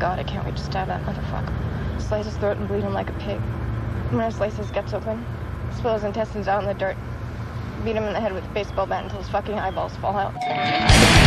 god, I can't wait to stab that motherfucker. Slice his throat and bleed him like a pig. I'm gonna slice his guts open, spill his intestines out in the dirt, beat him in the head with a baseball bat until his fucking eyeballs fall out.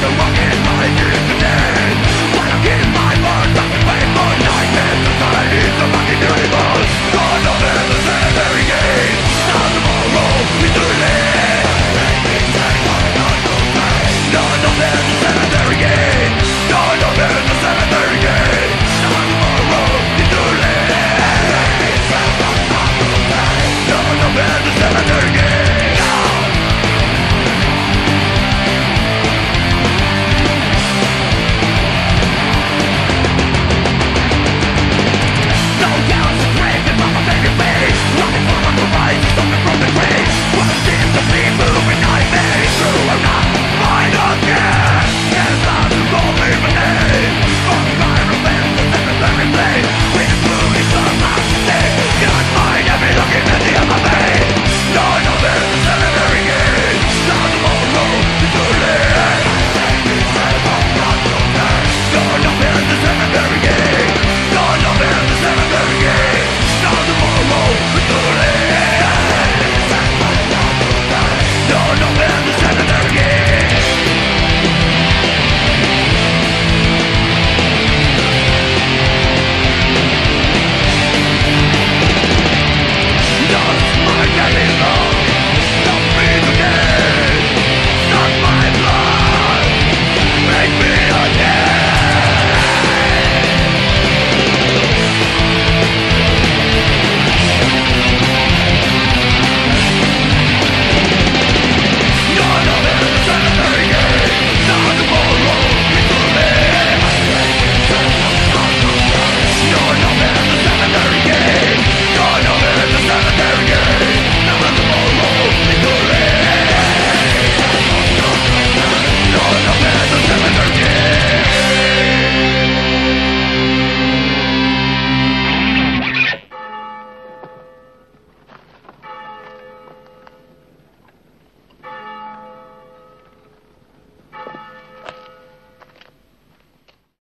the one